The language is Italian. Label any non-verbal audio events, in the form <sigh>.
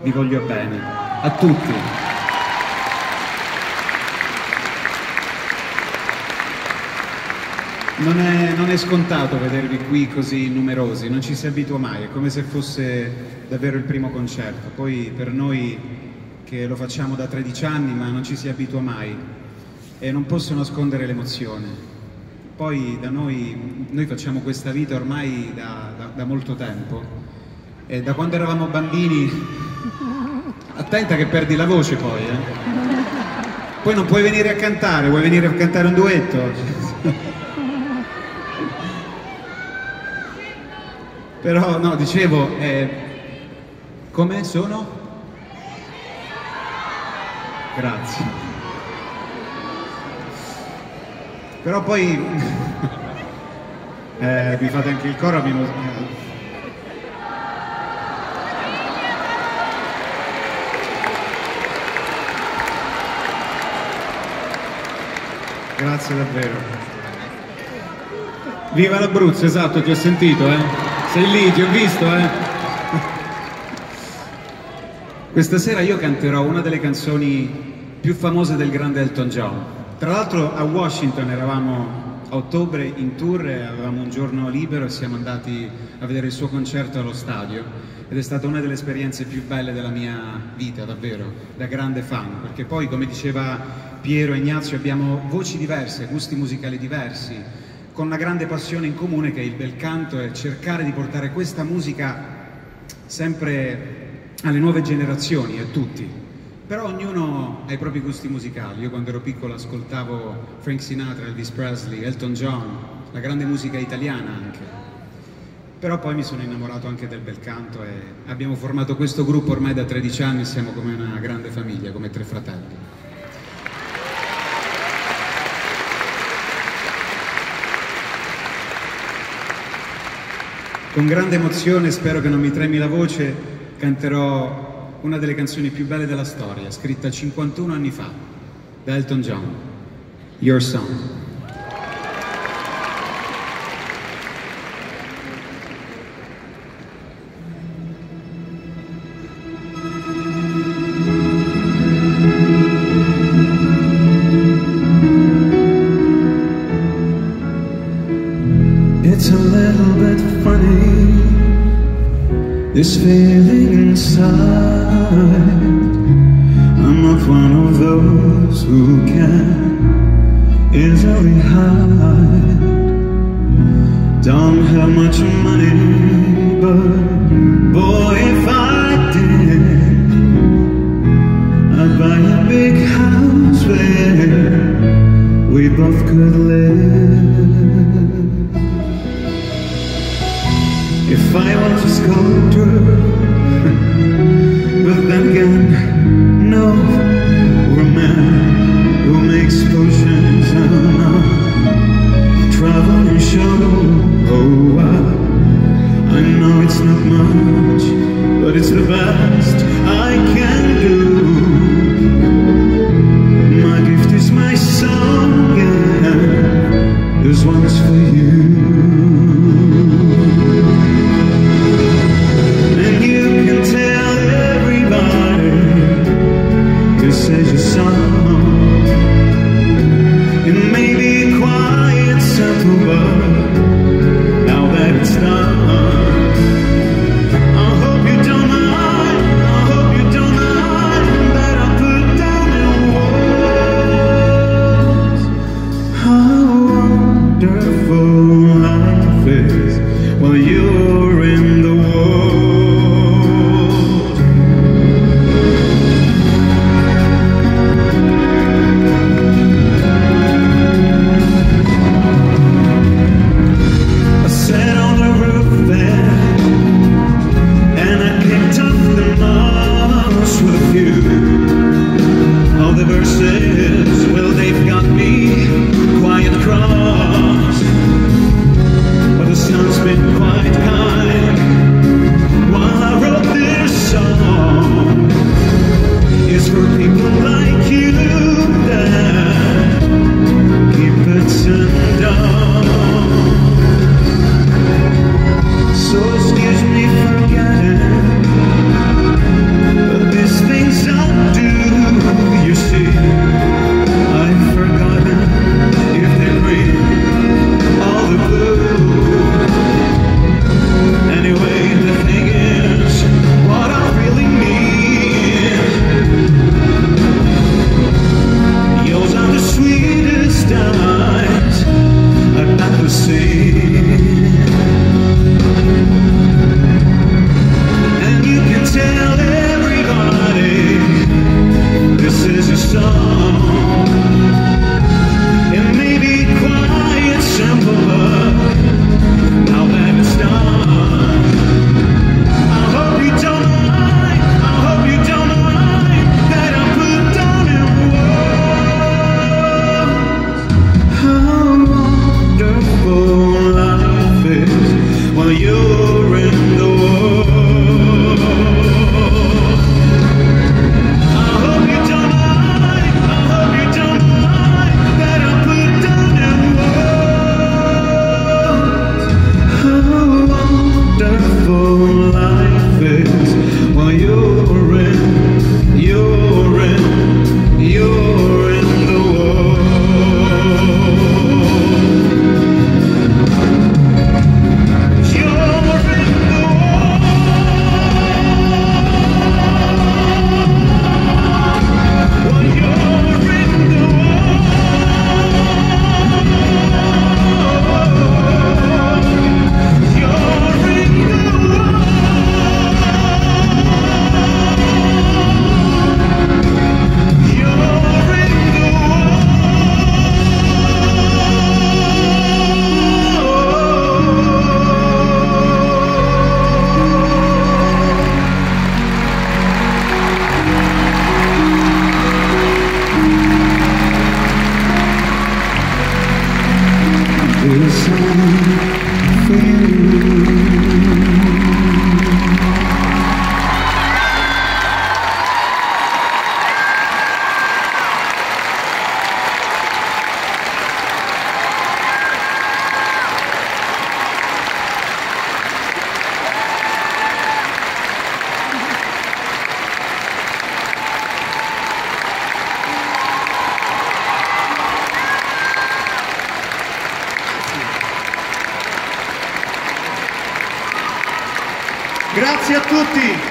Vi voglio bene, a tutti. Non è, non è, scontato vedervi qui così numerosi, non ci si abitua mai, è come se fosse davvero il primo concerto. Poi per noi che lo facciamo da 13 anni ma non ci si abitua mai e non posso nascondere l'emozione. Poi da noi, noi facciamo questa vita ormai da, da, da molto tempo e da quando eravamo bambini Attenta che perdi la voce poi, eh. Poi non puoi venire a cantare, vuoi venire a cantare un duetto? Però, no, dicevo, eh, come sono? Grazie. Però poi <laughs> eh, mi fate anche il coro, abbiamo Grazie davvero. Viva l'Abruzzo, esatto, ti ho sentito, eh? Sei lì, ti ho visto, eh? Questa sera io canterò una delle canzoni più famose del grande Elton John. Tra l'altro a Washington eravamo a ottobre in tour avevamo un giorno libero e siamo andati a vedere il suo concerto allo stadio ed è stata una delle esperienze più belle della mia vita, davvero, da grande fan, perché poi, come diceva Piero e Ignazio abbiamo voci diverse, gusti musicali diversi, con una grande passione in comune che è il bel canto e cercare di portare questa musica sempre alle nuove generazioni, a tutti. Però ognuno ha i propri gusti musicali. Io quando ero piccolo ascoltavo Frank Sinatra, Elvis Presley, Elton John, la grande musica italiana anche. Però poi mi sono innamorato anche del bel canto e abbiamo formato questo gruppo ormai da 13 anni, siamo come una grande famiglia, come tre fratelli. Con grande emozione, spero che non mi tremi la voce, canterò una delle canzoni più belle della storia, scritta 51 anni fa, da Elton John, Your Song. It's a little bit funny This feeling inside I'm not one of those who can easily hide. Don't have much money But boy if I did I'd buy a big house where we both could live If I was a sculptor But then again, no a man who makes potions on Travel traveling show Oh, I, I know it's not much But it's the best I can do. My gift is my song And this one's for you wonderful life is. Well, you Grazie a tutti!